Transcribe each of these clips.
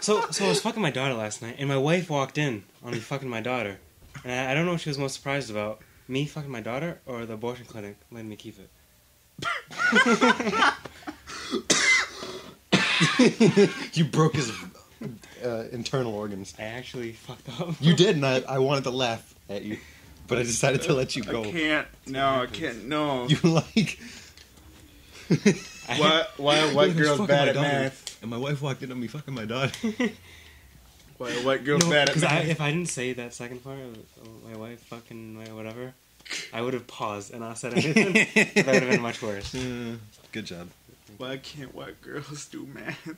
So, so I was fucking my daughter last night, and my wife walked in on me fucking my daughter, and I, I don't know what she was most surprised about: me fucking my daughter, or the abortion clinic letting me keep it. You broke his uh, internal organs. I actually fucked up. You did, and I, I wanted to laugh at you, but I decided to let you go. I can't. No, I can't. No. You like. I- Why? Why a white girl's bad at math? And my wife walked in on me fucking my dog. Why a white girl's No, bad at 'cause I, math? if I didn't say that second part, oh, my wife fucking my whatever, I would have paused and not said anything. that would have been much worse. Uh, good job. Why can't white girls do math?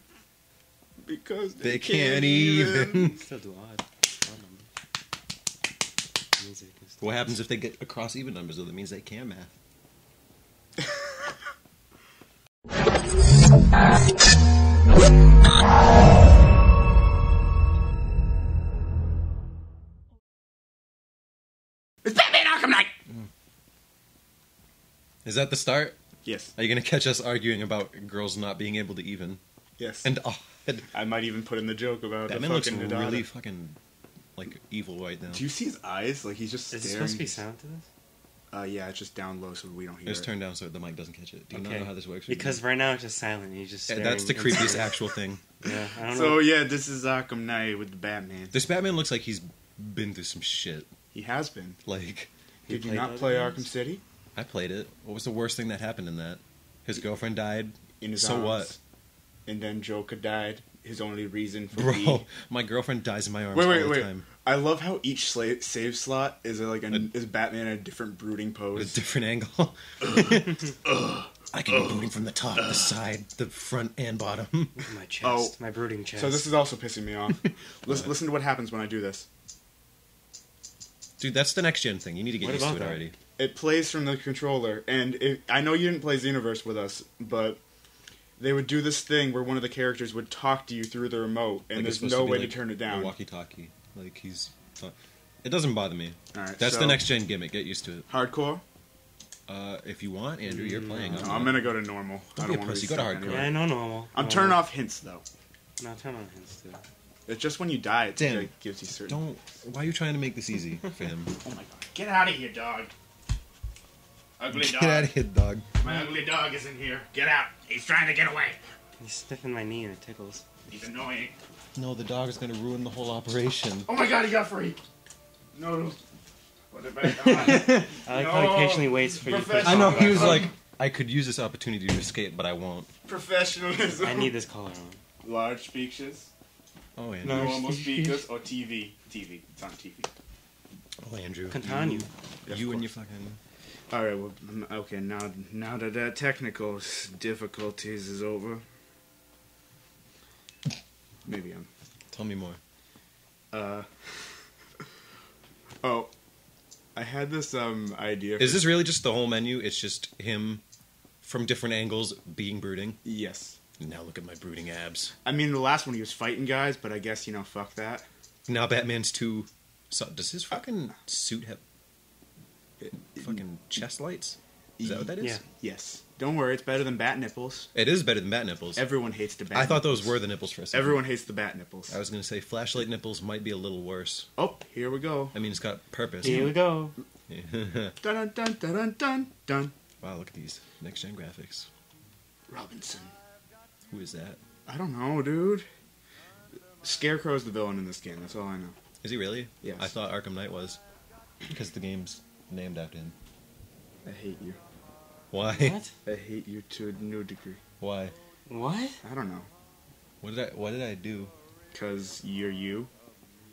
Because they, They can't even. Still do odd. odd numbers. Music and stuff. What happens if they get across even numbers? Though that means they can math. It's Batman Arkham Knight. Mm. Is that the start? Yes. Are you gonna catch us arguing about girls not being able to even? Yes. And oh, I might even put in the joke about the Batman looks fucking really Nadada. fucking like evil right now. Do you see his eyes? Like he's just Is it staring. supposed to be sound to this? Uh, yeah, it's just down low so we don't hear Just it. turn down so the mic doesn't catch it. Do you not Okay. know how this works? Because you? right now it's just silent. and He's just. Yeah, Staring that's the creepiest actual thing. Yeah, I don't So know. yeah, this is Arkham Knight with the Batman. This Batman looks like he's been through some shit. He has been. Like You Did you not play games? Arkham City? I played it. What was the worst thing that happened in that? His girlfriend died. In his So arms. what? And then Joker died. His only reason for Bro, being. my girlfriend dies in my arms Wait, wait, all the wait. time. I love how each sla- save slot is a, like a, A- is Batman in a different brooding With a pose. different angle. I can be booting from the top, the side, the front, and bottom. My chest. Oh. My brooding chest. So this is also pissing me off. listen, listen to what happens when I do this. Dude, that's the next gen thing. You need to get What used to about it that? already. It plays from the controller, and it, I know you didn't play Xenoverse with us, but they would do this thing where one of the characters would talk to you through the remote, and Like, there's no be way like to turn it down. Walkie-talkie. Like he's. It doesn't bother me. All right, That's so, the next gen gimmick. Get used to it. hardcore. Uh, if you want, Andrew, you're playing. No, I'm gonna go to normal. Don't I be don't want to pussy, be go to stuck hardcore. anywhere. Yeah, I know normal. I'm normal. turning off hints though. No, turn on hints too. It's just when you die, it Dan, gives you certain. Don't. Why are you trying to make this easy for him? Oh my god! Get out of here, dog. Ugly Get dog. out of here, dog. My ugly dog is in here. Get out. He's trying to get away. He's sniffing my knee and it tickles. He's annoying. No, the dog is gonna ruin the whole operation. Oh my god, he got free. No, no. Put it back on. I like how he No, patiently waits for you to put. I know he was like, I could use this opportunity to escape, but I won't. Professionalism. I need this collar on. large speakers, Oh, Andrew. No. normal speakers, or TV. TV. It's on TV. Oh, Andrew. Continue. Yes, you of and your fucking. All right. Well, okay. Now, now that that technical difficulties is over, maybe I'm. Tell me more. Uh. oh, I had this um idea. Is this really just the whole menu? It's just him from different angles being brooding. Yes. Now look at my brooding abs. I mean, the last one he was fighting guys, but I guess you know, fuck that. Now Batman's too. So, does his fucking suit have fucking chest lights? Is that what that is? Yeah. Yes. Don't worry, it's better than bat nipples. It is better than bat nipples. Everyone hates the bat. I thought those were the nipples for a second. Everyone hates the bat nipples. I was gonna say flashlight nipples might be a little worse. Oh, here we go. I mean, it's got purpose. Here we go. Dun dun dun dun dun dun dun. wow, look at these next gen graphics. Robinson. Who is that? I don't know, dude. Scarecrow's the villain in this game. That's all I know. Is he really? Yes. I thought Arkham Knight was because the game's named after him. I hate you. Why? What? I hate you to a new degree. Why? What? I don't know. What did I? What did I do? Cause you're you.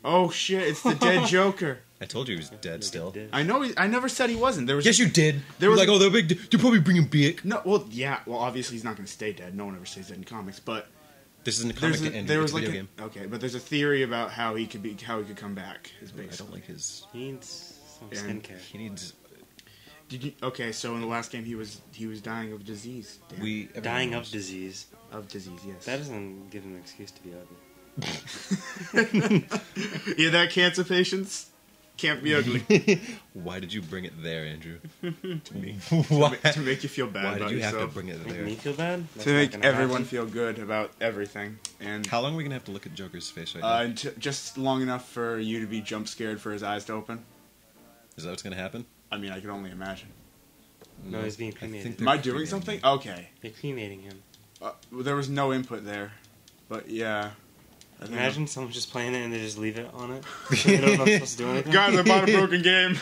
Oh shit! It's the dead Joker. I told you he was dead still. I know. He, I never said he wasn't. There was. Yes, you did. There There was was like, oh, they're big. You're probably bringing back. No. Well, yeah. Well, obviously he's not going to stay dead. No one ever stays dead in comics. But This isn't a comic there's a, end. there It's was a like video a, game. okay, but there's a theory about how he could be how he could come back. Is oh, I don't like his. He needs some And skincare. He needs. Did you? Okay, so in the last game he was he was dying of disease. Damn. We everyone Dying knows. of disease. of disease. Yes. That doesn't give him an excuse to be ugly. yeah, that cancer patients. Can't be ugly. Why did you bring it there, Andrew? to me. Why, to make you feel bad why about did you have to bring it there? Make me feel bad? That's to make everyone happen. feel good about everything. And How long are we gonna have to look at Joker's face right now? uh, until, just long enough for you to be jump scared for his eyes to open. Is that what's gonna happen? I mean, I can only imagine. No, he's being I cremated. think Am I doing something? him. Okay. They're cremating him. Uh, well, there was no input there, but yeah. I think Imagine someone just playing it and they just leave it on it. they don't know if they're supposed to do anything. Guys, I bought a broken game.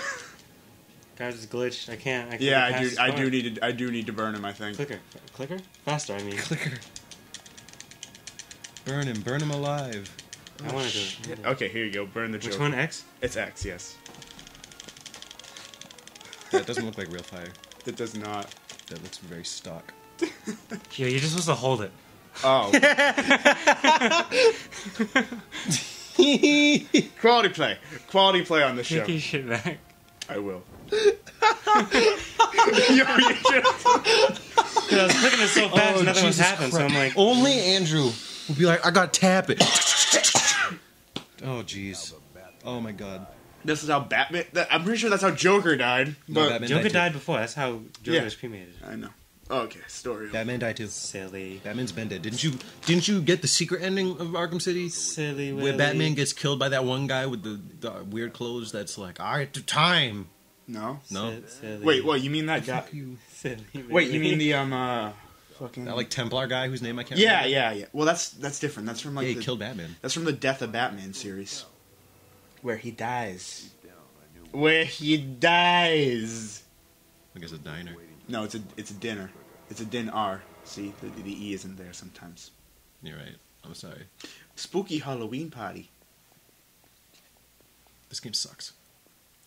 Guys, it's glitched. I can't. I can't yeah, I do. I do need to. I do need to burn him. I think. Clicker. Clicker? Faster, I mean. Clicker. Burn him, burn him alive. I want to do it. Wanna do it. Okay, here you go. Burn the Which joke. one? X? It's X. Yes. That doesn't look like real fire. It does not. That looks very stock. Yeah, you're just supposed to hold it. Oh. Quality play. Quality play on the show. Take your shit back. I will. Yo, you just- Dude, I was clicking it so fast, Oh, nothing was happening. So I'm like, Only Andrew would be like, I gotta tap it. oh, jeez. Oh my god. This is how Batman. That, I'm pretty sure that's how Joker died. No, But Batman Joker died died before. That's how Joker Yeah. was cremated. I know. Okay, story. Batman died too. Silly. Batman's been dead. Didn't you? Didn't you get the secret ending of Arkham City? Silly. Where Willy. Batman gets killed by that one guy with the, the weird clothes. That's like, all right, had time. No. No. Si- silly. Wait, what? You mean that guy? Fuck you. Silly. Wait, you Willy. mean the um uh fucking That like Templar guy whose name I can't. Yeah, remember. yeah, yeah. Yeah. Well, that's that's different. That's from like Yeah, he the, killed Batman. That's from the Death of Batman series, where he dies. Where he dies. I guess a diner. No, it's a it's a dinner. It's a din R. See, the, the E isn't there sometimes. You're right. I'm sorry. Spooky Halloween party. This game sucks.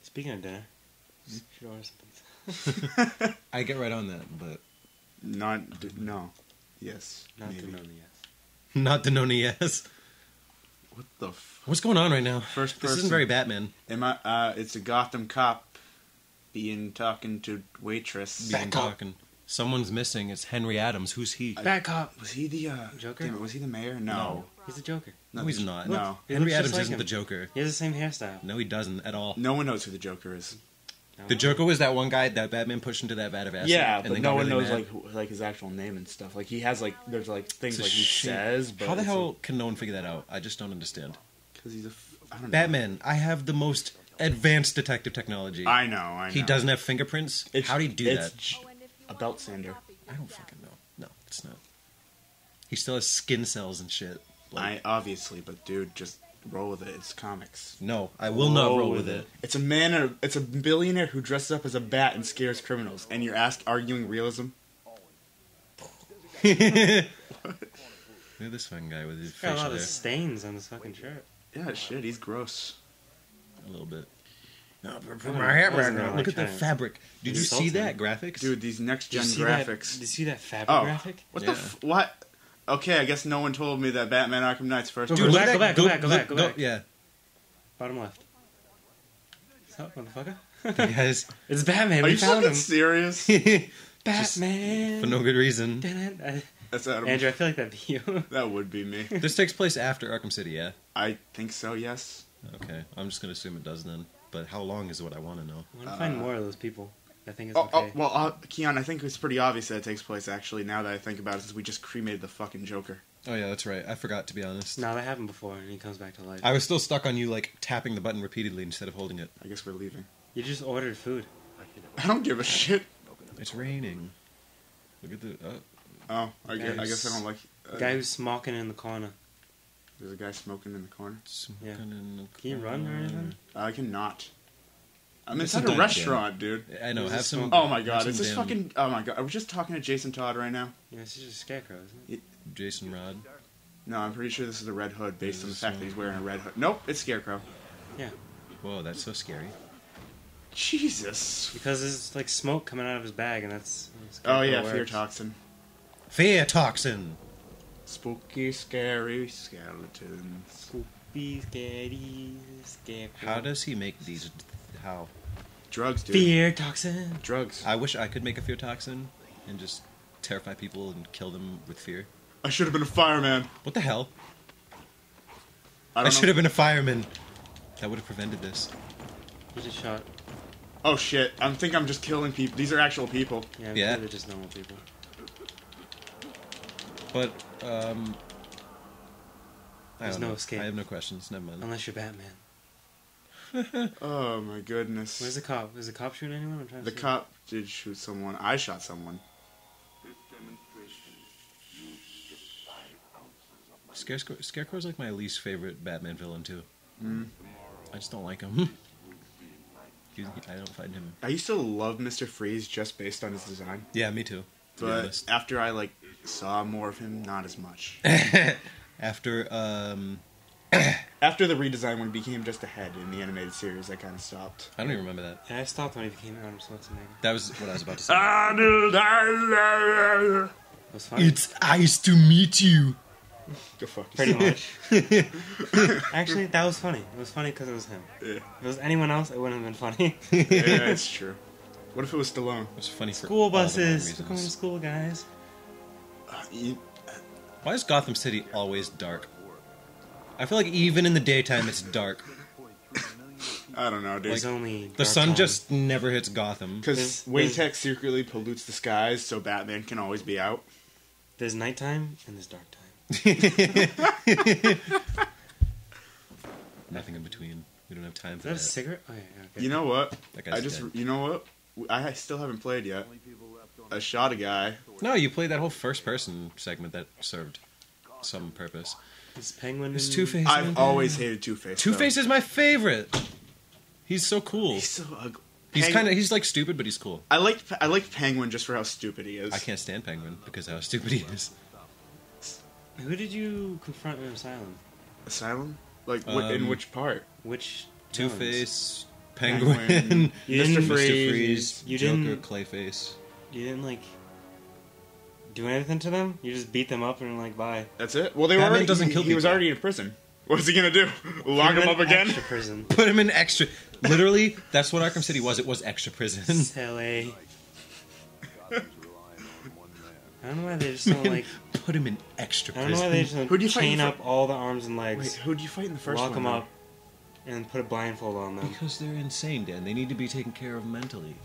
Speaking of dinner, should order something. I get right on that, but Not d- no. Yes. Not maybe. the known yes. not the Noni yes. What the f- What's going on right now? First person. This isn't very Batman. Am I? Uh, it's a Gotham cop being talking to waitress. Being Bat cop. talking. Someone's missing. It's Henry Adams. Who's he? Bad cop. Was he the uh, Joker? Damn it, was he the mayor? No. No. He's the Joker. No, he's not. No. He Henry looks just Adams like isn't him. the Joker. He has the same hairstyle. No, he doesn't at all. No one knows who the Joker is. No. The Joker was that one guy that Batman pushed into that vat of acid. Yeah, and but no got one really knows mad. like who- like his actual name and stuff. Like he has like there's like things It's a like he shame. says. But How the it's hell can no one figure that out? I just don't understand. Because he's a f- I don't know. Batman, I have the most advanced detective technology. I know. I know. he doesn't have fingerprints. It's- How do you do it's that? j- a belt sander. I don't fucking know. No, it's not. He still has skin cells and shit. Like, I obviously, but dude, just roll with it. It's comics. no, I will not Roll roll with with it. it. It's a man. It's a billionaire who dresses up as a bat and scares criminals. And you're asked arguing realism. Look at this fucking guy with his Got a facial lot of stains on his fucking shirt. Yeah, shit. He's gross. A little bit. No, put my hair back on. Look at the fabric. Did you see insult that him. graphics? Dude, these next Did you gen see that? graphics. Did you see that fabric Oh. graphic? What Yeah. the f- what? Okay, I guess no one told me that Batman Arkham Knight's first. Dude, Dude, go back, go back, go back, go back, go back. Yeah, Bottom left. What's up, motherfucker? guys, It's Batman. Are we you found fucking him. serious? Batman. for no good reason. Dun-dun. That's Adam. Andrew, I feel like that'd be you. That would be me. This takes place after Arkham City, yeah. I think so. Yes. Okay, I'm just gonna assume it does then. But how long is what I want to know? I want to find Uh, more of those people. I think it's Oh, okay. oh well, uh, Keon, I think it's pretty obvious that it takes place. Actually, now that I think about it, since we just cremated the fucking Joker. Oh yeah, that's right. I forgot to be honest. No, that happened before, and he comes back to life. I was still stuck on you like tapping the button repeatedly instead of holding it. I guess we're leaving. You just ordered food. I don't give a shit. It's raining. Look at the. Oh, Oh, I guess, I, guess I don't like. Uh, guy who's smoking in the corner. There's a guy smoking in the corner. smoking Yeah. in the corner. Can you run or anything? I cannot. I'm It's inside a a damn restaurant, dude. I know. There's Have some. Oh my have god, some it's this damn fucking. Oh my god, I was just talking to Jason Todd right now. Yeah, it's just a scarecrow, isn't it? Jason Rod. No, I'm pretty sure this is a Red Hood based on the fact that he's wearing a red hood. Nope, it's Scarecrow. Yeah. Whoa, that's so scary. Jesus. Because there's like smoke coming out of his bag, and that's. that's Oh yeah, Scarecrow fear toxin. Fear toxin. Spooky, scary skeletons. Spooky, scary, scarecrow. How does he make these? How? Drugs, dude. Fear toxin. Drugs. I wish I could make a fear toxin and just terrify people and kill them with fear. I should have been a fireman. What the hell? I, I, don't should have been a fireman. That would have prevented this. He just shot. Oh shit! I think I'm just killing people. These are actual people. Yeah, Yeah. they're just normal people. But um, I There's don't no know. escape. I have no questions. Never mind. Unless you're Batman. Oh my goodness. Where's the cop? Is the cop shooting anyone? I'm trying to The see. cop did shoot someone. I shot someone. Scarecrow, Scarecrow's like my least favorite Batman villain too. Mm. I just don't like him. He- I don't find him. I used to love Mr. Freeze just based on his design, Yeah, me too. To but honest. after I like saw more of him, not as much. After um, after the redesign, when he became just a head in the animated series, I kind of stopped. I don't even remember that. Yeah, I stopped when he became Arnold Schwarzenegger. That was what I was about to say. It was funny. nice to meet you. Go fuck Pretty yourself. much. Actually, that was funny. It was funny because it was him. Yeah. If it was anyone else, it wouldn't have been funny. yeah, it's true. What if it was Stallone? It was funny for school the wrong buses. We're going to reasons. school, guys. Uh, you- Why is Gotham City always dark? I feel like even in the daytime it's dark. I don't know, dude. There's only The dark sun time. just never hits Gotham. Because There's- Wayne there's- Tech secretly pollutes the skies, so Batman can always be out. There's nighttime and there's dark time. Nothing in between. We don't have time Is for that a that. cigarette? Oh, yeah, yeah, okay. You know what? That guy's I just, dead. you know what? I still haven't played yet. I shot a guy. No, you played that whole first person segment that served some purpose. Is Penguin Is Two Face. I've always hated Two Face. Two Face is my favorite. He's so cool. He's so ugly. He's kind of he's like stupid, but he's cool. I like I like Penguin just for how stupid he is. I can't stand Penguin because of how stupid he is. Who did you confront in Asylum? Asylum? Like wh- in Um, which part? Which Two Face, Penguin, Penguin, Mr. didn't- Freeze. Mr. Freeze, You Joker, didn't- Clayface. You didn't like do anything to them. You just beat them up and like bye. That's it. Well, they were already, doesn't he, kill he was already in prison. What is he gonna do? Lock him up again? Extra prison. Put him in extra. Literally, that's what Arkham City was. It was extra prison. L.A. I don't know why they just don't like. Put him in extra I don't know why they just prison. don't Who do you fight chain in the up all the arms and legs, Wait, who do you fight in the first lock one? them though? up, and put a blindfold on them. Because they're insane, Dan. They need to be taken care of mentally.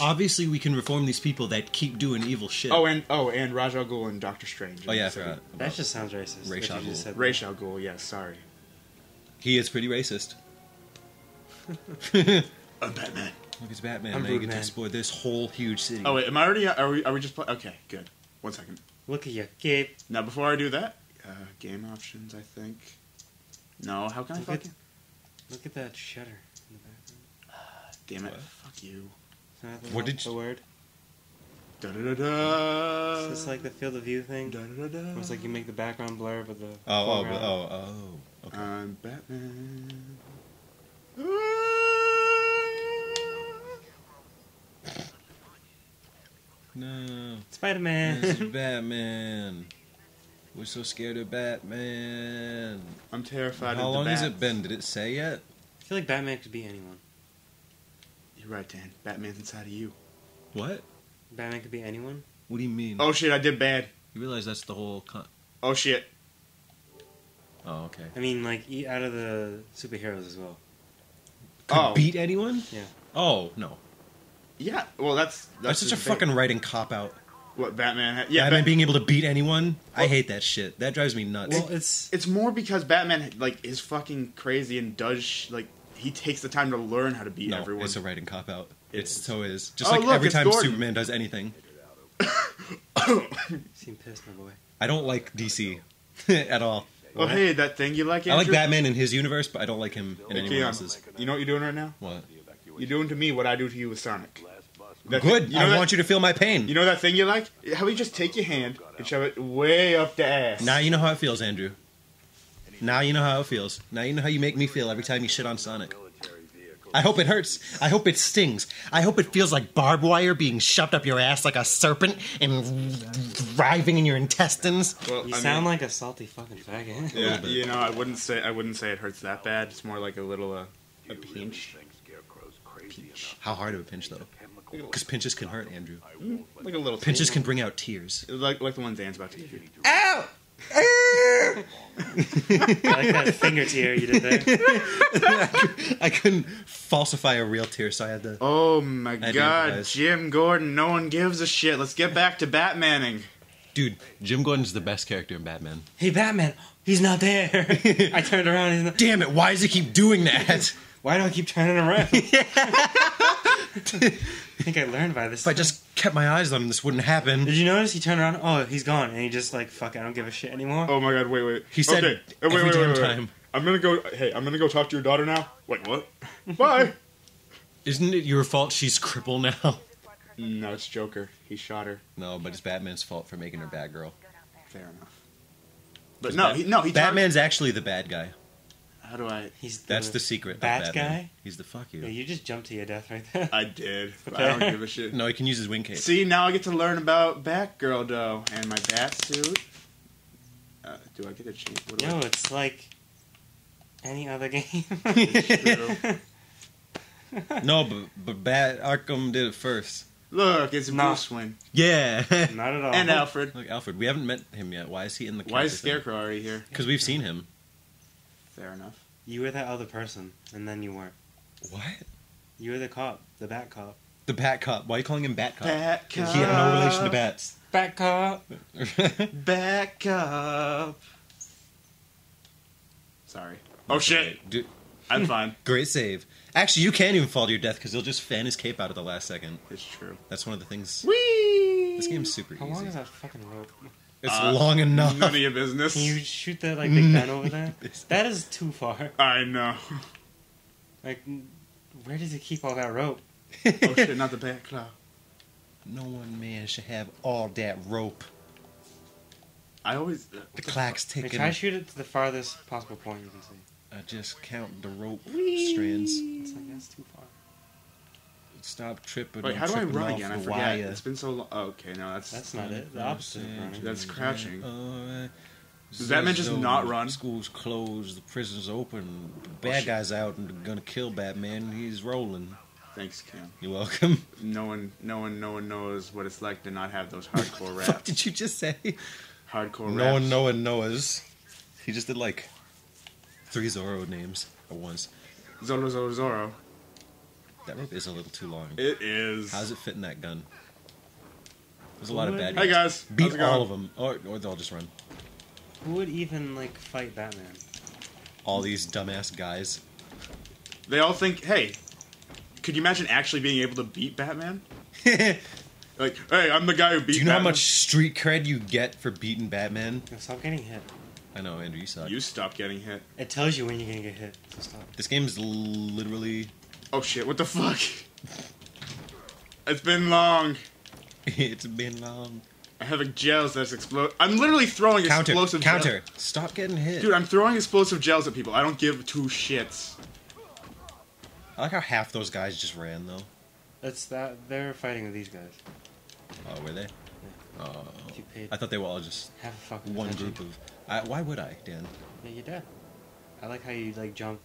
Obviously, we can reform these people that keep doing evil shit. Oh, and oh, and Raj Al Ghul and Doctor Strange. Oh, yeah, I forgot. That just sounds racist. Ra's that al you just Ghul. said. Ra's Al Ghul. Yes, sorry. He is pretty racist. I'm Batman. Look, it's Batman. I'm now you get to explore this whole huge city. Oh wait, am I already? Are we? Are we just? Play- okay, good. One second. Look at you, Gabe. Now, before I do that, uh, game options. I think. No, how can I Look fucking? at- Look at that shutter in the background. Damn it! What? Fuck you. Is What did the you- word? Da da da da. Is this like the field of view thing? Da da da Where it's like you make the background blur, but the oh, oh, foreground- oh, oh. Okay. I'm Batman. no. Spider-Man. Batman. We're so scared of Batman. I'm terrified. How of the How long has it been? Did it say yet? I feel like Batman could be anyone. You're right, Dan. Batman's inside of you. What? Batman could be anyone. What do you mean? Oh shit! I did bad. You realize that's the whole. Con- Oh shit! oh, okay. I mean, like e- out of the superheroes as well. Could Oh. beat anyone? Yeah. Oh no, Yeah. Well, that's that's, that's, such the a thing. fucking writing cop out. what Batman. Ha- yeah, Batman Bat- being able to beat anyone. I hate that shit. That drives me nuts. Well, it's It's more because Batman like is fucking crazy and does sh- like he takes the time to learn how to beat no, everyone. it's a writing cop out. It It's is. so is just Oh, like look, every time Gordon. Superman does anything. seem pissed, my boy. I don't like DC at all. oh hey, that thing you like? I like Batman in his universe, but I don't like him in Hey, anyone Keon, else's. You know what you're doing right now? What? You're doing to me what I do to you with Sonic. That Good. thing- you know I that, want you to feel my pain. You know that thing you like? How we just take your hand and shove it way up the ass. now you know how it feels, Andrew. Now you know how it feels. Now you know how you make me feel every time you shit on Sonic. I hope it hurts. I hope it stings. I hope it feels like barbed wire being shoved up your ass like a serpent and writhing in your intestines. Well, You I sound mean, like a salty fucking faggot. yeah. You know, I wouldn't say I wouldn't say it hurts that bad. It's more like a little uh, a pinch, Pinch. How hard of a pinch, though? Because pinches can hurt, Andrew. like a little Pinches can bring out tears. like like the one Dan's about to give you. Ow! like that finger tear you did there. I couldn't falsify a real tear, so I had to. Oh my I god, realize. Jim Gordon, no one gives a shit. Let's get back to Batmaning. Dude, Jim Gordon's the best character in Batman. Hey, Batman, he's not there. I turned around. He's not. Damn it! Why does he keep doing that? Why do I keep turning around? I think I learned by this. if I just kept my eyes on him, this wouldn't happen. Did you notice he turned around? Oh, he's gone, and he just like fuck. I don't give a shit anymore. Oh my god, wait, wait. He said okay. uh, wait, every wait, wait, damn wait, wait. time. I'm gonna go. Hey, I'm gonna go talk to your daughter now. Wait, what? Bye. Isn't it your fault she's crippled now? no, it's Joker. He shot her. No, but it's Batman's fault for making her Batgirl. Fair enough. But no, Bat- he, no, he. Batman's actually the bad guy. How do I? He's That's the secret. Bat of Batman. guy? He's the fuck Yeah, you. you just jumped to your death right there. I did. But I don't give a shit. No, he can use his wing cape. See, now I get to learn about Batgirl, though, and my bat suit. Uh, do I get a cheat? What do Yo, it's like any other game. I True. No, but but Bat Arkham did it first. Look, it's No. Bruce Wayne Yeah. Not at all. and Alfred. Look, Alfred, we haven't met him yet. Why is he in the? Why is Scarecrow already here? Because we've seen him. Fair enough. You were that other person, and then you weren't. What? You were the cop, the Bat cop. The Bat Cop. Why are you calling him Bat Cop? Bat Cop. He had no relation to bats. Bat cop. Back Cop. Sorry. Oh shit! Dude, I'm hmm. fine. great save. Actually, you can't even fall to your death because he'll just fan his cape out at the last second. It's true. That's one of the things. Whee! This game's super easy. How long is that fucking rope? It's Uh, long enough. None of your business. Can you shoot that like Big Ben over there? That is too far. I know. Like, where does he keep all that rope? Oh shit! Not the Bat Cloud. No one man should have all that rope. I always. The clock's Like, ticking. try to shoot it to the farthest possible point you can see. I just count the rope strands. It's like that's too far. Stop tripping. Wait, I'm how do I run again? I forget. wire. It's been so long. Oh, okay, no, that's That's not mm, it. The mm, opposite of mm, running. That's crouching. Alright. Does Batman just So, not run? School's closed, the prison's open, the bad shit. guy's out and gonna kill Batman. He's rolling. Thanks, Cam. You're welcome. No one, no one, no one knows what it's like to not have those hardcore What raps. did you just say? Hardcore No raps. one, no one knows. He just did like three Zorro names at once. Zoro, Zoro, Zoro. That rope is a little too long. It is. How's it fit in that gun? There's a lot of bad guys. Hey guys. guys, Beat how's it going? all of them, or, or they'll just run. Who would even like fight Batman? All these dumbass guys. They all think, hey, could you imagine actually being able to beat Batman? Like, hey, I'm the guy who beat. Do you know how much street cred you get for beating Batman? Yo, Stop getting hit. I know, Andrew, you suck. You stop getting hit. It tells you when you're gonna get hit. So stop. This game's literally. Oh shit! What the fuck? It's been long. it's been long. I have a gels that's explode. I'm literally throwing Counter, explosive counter. gels. Stop getting hit. Dude, I'm throwing explosive gels at people. I don't give two shits. I like how half those guys just ran though. That's that. They're fighting with these guys. Oh, were they? Yeah. Oh, you paid I thought they were all just half a fucking one attention. group of. I, why would I, Dan? Yeah, you're dead. I like how you like jump,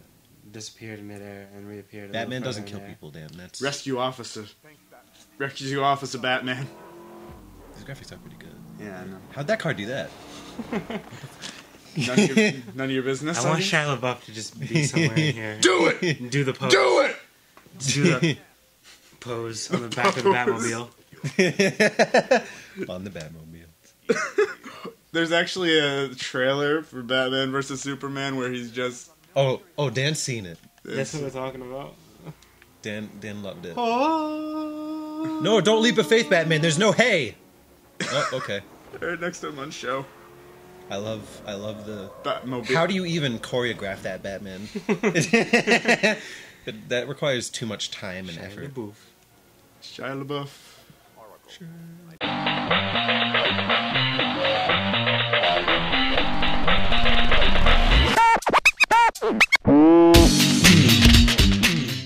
disappeared in midair, and reappeared. a Batman doesn't kill there. people, damn. That's Rescue officer. Rescue officer Batman. these graphics are pretty good. Yeah, I know. How'd that car do that? None of your, none of your business. I want guess? Shia LaBeouf to just be somewhere in here. Do it. do the pose. Do it. Do the pose on the back of the Batmobile. On the Batmobile. There's actually a trailer for Batman versus Superman where he's just. Oh, oh, Dan's seen it. That's what we're talking about. Dan, Dan loved it. Oh. No, don't leap of faith, Batman. There's no hay. Oh, okay. Right next time on show. I love, I love the. Batmobile. How do you even choreograph that, Batman? that requires too much time and Shia effort. Shia LaBeouf. LaBeouf. Mm-hmm.